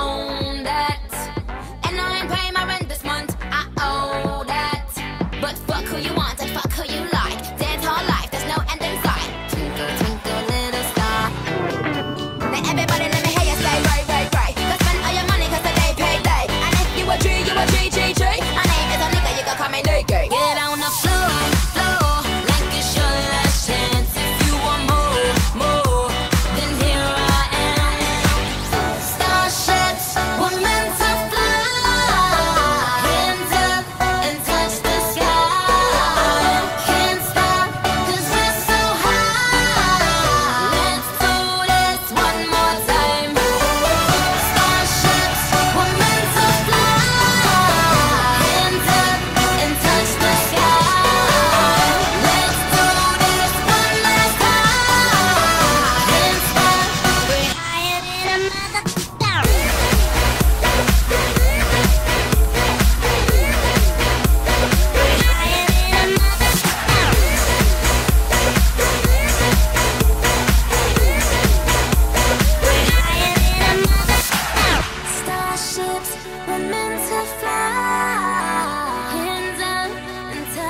home.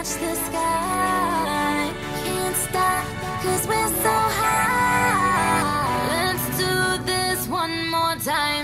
touch the sky. Can't stop, cause we're so high. Let's do this one more time.